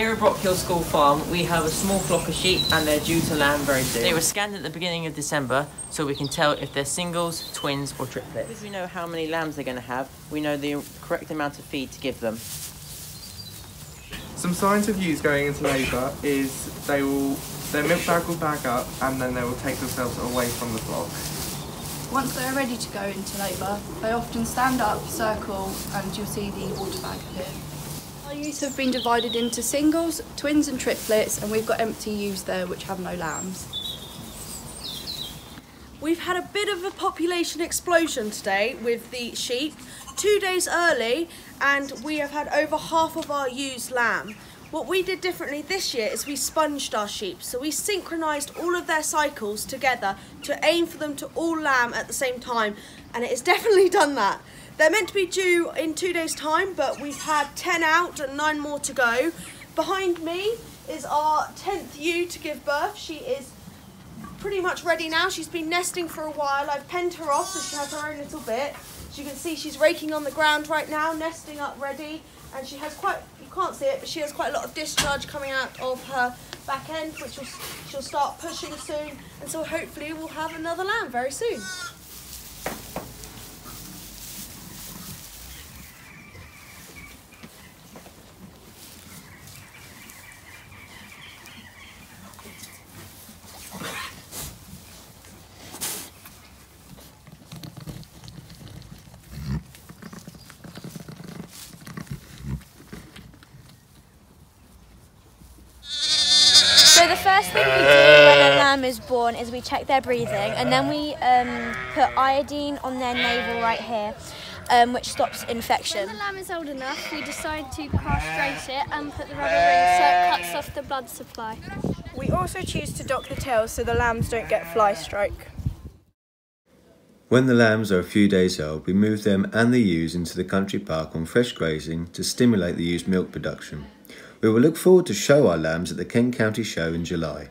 Here at Brockhill School Farm, we have a small flock of sheep and they're due to lamb very soon. They were scanned at the beginning of December so we can tell if they're singles, twins or triplets. Because we know how many lambs they're going to have, we know the correct amount of feed to give them. Some signs of ewes going into labour is they will their milk bag will bag up and then they will take themselves away from the flock. Once they're ready to go into labour, they often stand up, circle, and you'll see the water bag appear. Ewes have been divided into singles, twins and triplets, and we've got empty ewes there which have no lambs. We've had a bit of a population explosion today with the sheep, two days early, and we have had over half of our ewes lamb. What we did differently this year is we sponged our sheep. So we synchronised all of their cycles together to aim for them to all lamb at the same time. And it has definitely done that. They're meant to be due in two days time, but we've had 10 out and nine more to go. Behind me is our 10th ewe to give birth. She is pretty much ready now. She's been nesting for a while. I've penned her off so she has her own little bit. As you can see, she's raking on the ground right now, nesting up ready. And she has quite you can't see it, but she has quite a lot of discharge coming out of her back end, which will, she'll start pushing soon. And so hopefully we'll have another lamb very soon. So the first thing we do when a lamb is born is we check their breathing and then we um, put iodine on their navel right here. Um, which stops infection. When the lamb is old enough, we decide to castrate it and put the rubber ring so it cuts off the blood supply. We also choose to dock the tails so the lambs don't get fly strike. When the lambs are a few days old, we move them and the ewes into the country park on fresh grazing to stimulate the ewe's milk production. We will look forward to show our lambs at the Kent County Show in July.